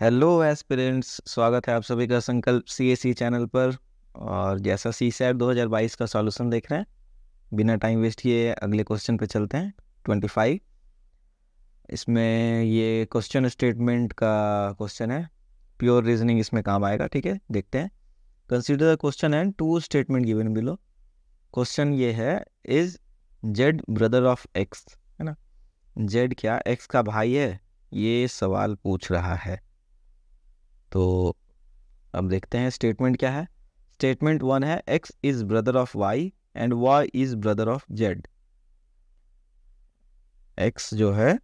Hello aspirants, स्वागत है आप सभी का संकल्प सी एस सी चैनल पर। और जैसा सी सैट दो का सॉल्यूशन देख रहे हैं, बिना टाइम वेस्ट किए अगले क्वेश्चन पे चलते हैं, ट्वेंटी फाइव। इसमें ये क्वेश्चन स्टेटमेंट का क्वेश्चन है, प्योर रीजनिंग इसमें काम आएगा, ठीक है? देखते हैं। Consider the question and two statement given below question ये है is Z brother of X Z क्या? एक्स का भाई है? ये सवाल पूछ रहा है। तो अब देखते हैं स्टेटमेंट क्या है। स्टेटमेंट वन है X is brother of Y and Y is brother of Z X जो है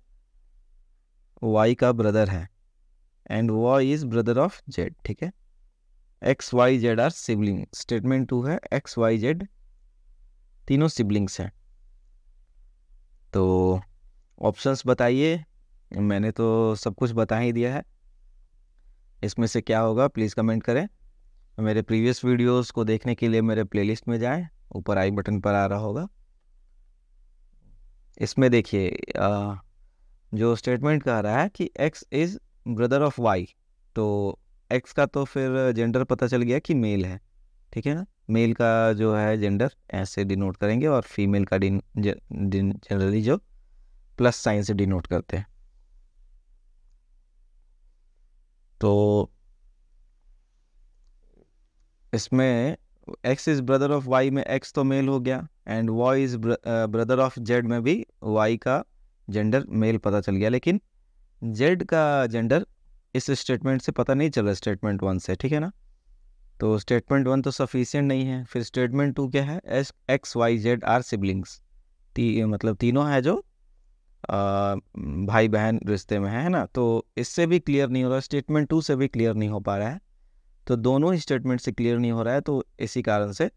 वाई का ब्रदर है and Y is brother of Z ठीक है? X Y Z are sibling statement two है एक्स वाई जेड तीनों siblings हैं। तो ऑप्शंस बताइए। मैंने तो सब कुछ बता ही दिया है। इसमें से क्या होगा प्लीज़ कमेंट करें। मेरे प्रीवियस वीडियोस को देखने के लिए मेरे प्लेलिस्ट में जाएँ। ऊपर आई बटन पर आ रहा होगा। इसमें देखिए जो स्टेटमेंट कह रहा है कि X is brother of Y तो एक्स का तो फिर जेंडर पता चल गया कि मेल है। ठीक है ना? मेल का जो है जेंडर ऐसे डिनोट करेंगे और फीमेल का डिन जनरली जो प्लस साइन से डिनोट करते हैं। तो इसमें x is brother of y में x तो मेल हो गया and y is brother of z में भी y का जेंडर मेल पता चल गया, लेकिन z का जेंडर इस स्टेटमेंट से पता नहीं चल रहा स्टेटमेंट वन से, ठीक है ना? तो स्टेटमेंट वन तो सफिशियंट नहीं है, फिर स्टेटमेंट टू क्या है? As X Y Z are siblings ती मतलब तीनों है जो भाई बहन रिश्ते में है ना? तो इससे भी क्लियर नहीं हो रहा स्टेटमेंट टू से भी क्लियर नहीं हो पा रहा है। तो दोनों ही स्टेटमेंट से क्लियर नहीं हो रहा है तो इसी कारण से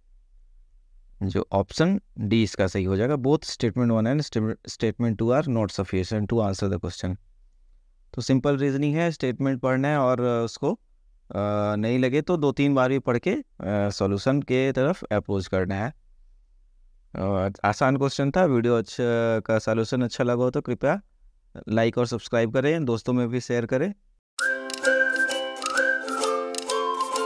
जो ऑप्शन डी इसका सही हो जाएगा। Both statement one and statement two are not sufficient to answer the question तो सिंपल रीजनिंग है स्टेटमेंट पढ़ना है और उसको नहीं लगे तो दो तीन बार भी पढ़ के सॉल्यूशन के तरफ़ अप्रोच करना है। आसान क्वेश्चन था, वीडियो अच्छा का सॉल्यूशन अच्छा लगा हो तो कृपया लाइक और सब्सक्राइब करें, दोस्तों में भी शेयर करें।